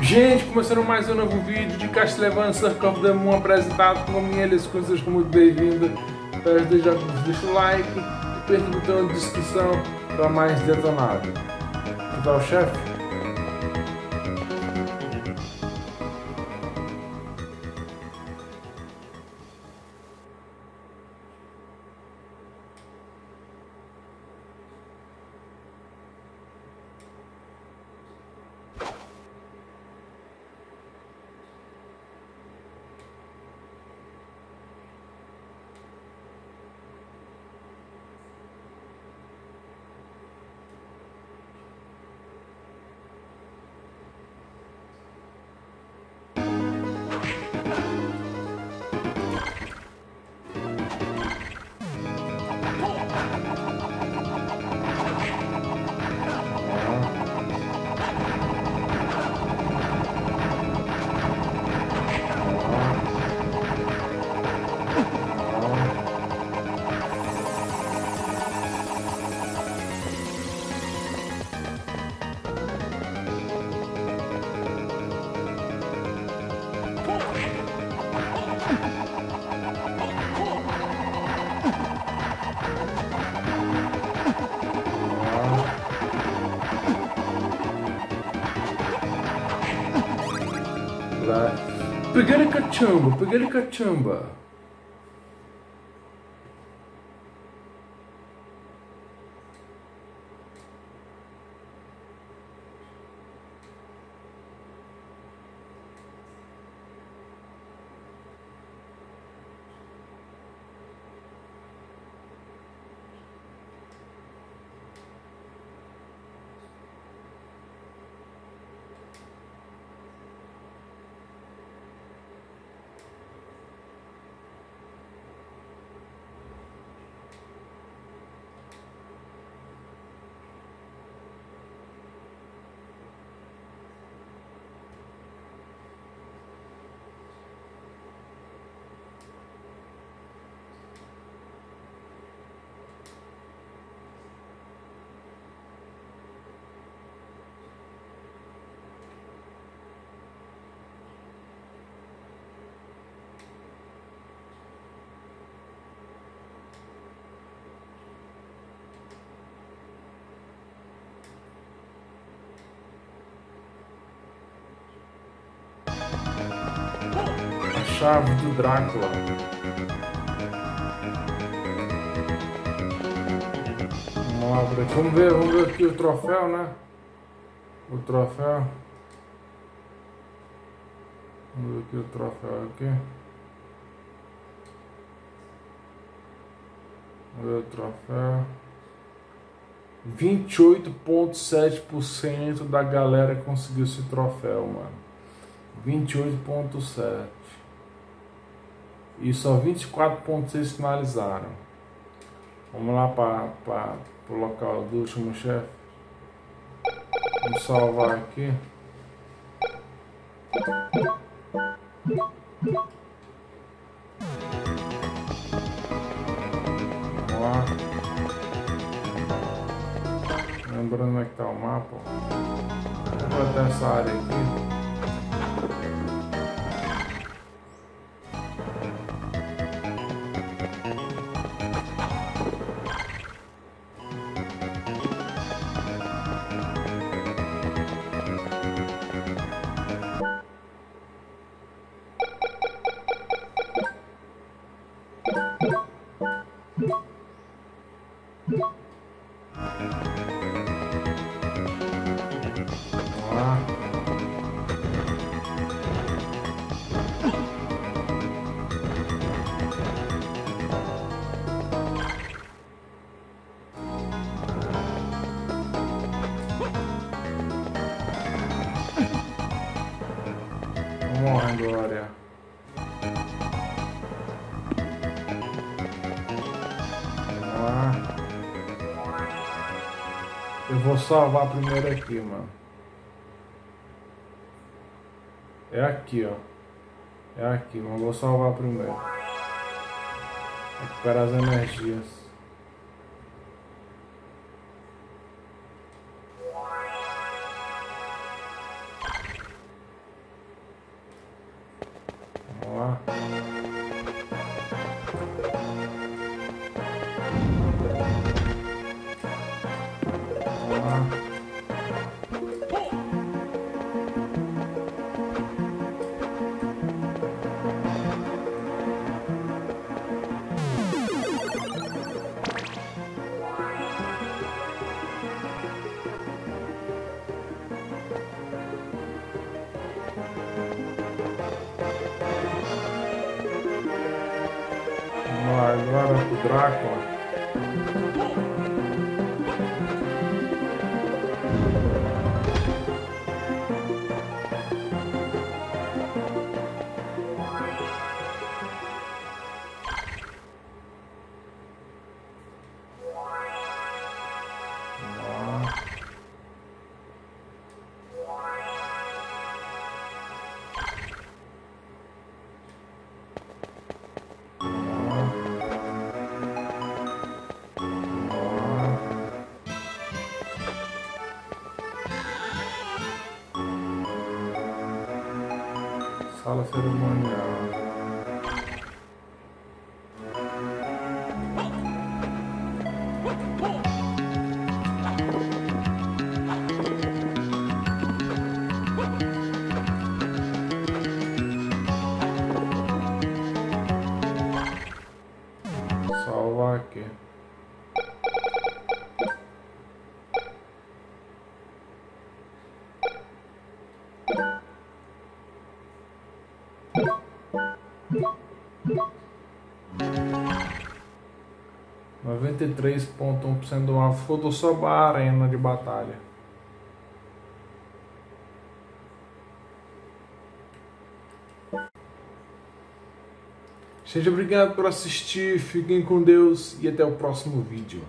Gente, começando mais um novo vídeo de Castlevania Circle of the Moon apresentado por mim, eles com sejam muito bem-vindo. Então, deixa, deixa o like, aperta o botão de descrição para mais detonado. Tudo o chefe? Peguei cachamba, peguei cachamba. Chave do Drácula. Vamos lá, por aqui. Vamos ver, vamos ver aqui o troféu, né? O troféu. Vamos ver aqui o troféu aqui. Vamos ver o troféu. 28,7% da galera conseguiu esse troféu, mano. 28,7% e só 24,6 finalizaram. Vamos lá para o local do último chefe. Vamos salvar aqui. Vamos lá. Lembrando como é que tá o mapa. Vamos até essa área aqui. Glória. Vamos lá. Eu vou salvar primeiro aqui, mano. É aqui, ó. É aqui, mas vou salvar primeiro. Recuperar as energias. agora pro Drácula. Sala cerimonial. Thank you. 93,1% do afluxo sob a arena de batalha. Seja obrigado por assistir, fiquem com Deus e até o próximo vídeo.